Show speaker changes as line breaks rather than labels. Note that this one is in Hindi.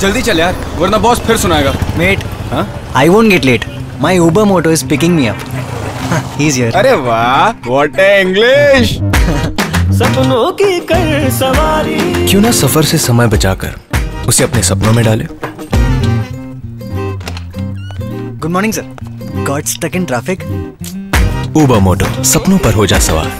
जल्दी चल यार वरना बॉस फिर सुनाएगा।
Mate
I
won't get late my Uber Moto is picking me up he is here
अरे वाह व्हाट ए इंग्लिश
सपनों की कर सवारी।
क्यों ना सफ़र से समय बचाकर उसे अपने सपनों में डाले?
Good morning sir got stuck in traffic
Uber Moto सपनों पर हो जा सवार।